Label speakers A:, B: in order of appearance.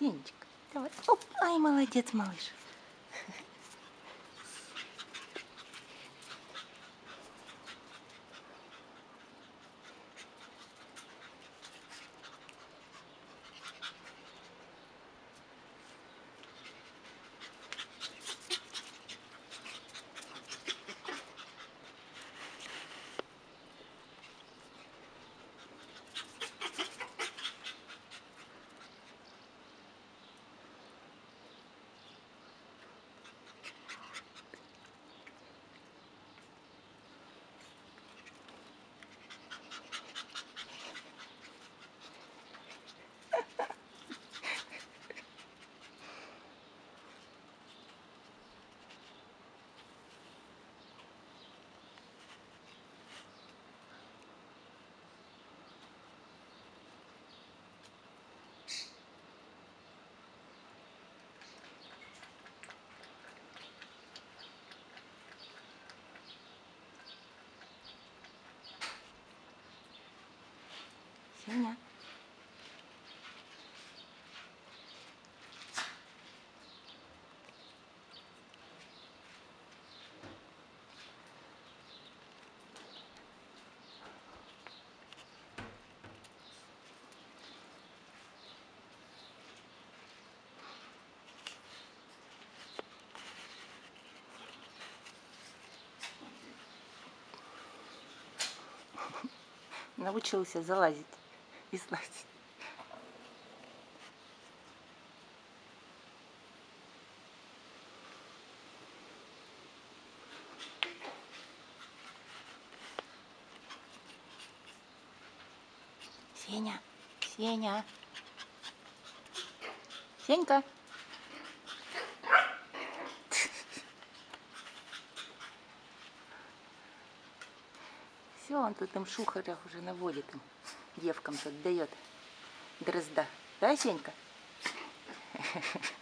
A: Сенечка, давай. Оп, ай, молодец, малыш. Сеня. Научился залазить и слазить. Сеня, Сеня. Сенька. Все, он тут им шухарях уже наводит им. Девкам тут дает дрозда. Да, Сенька?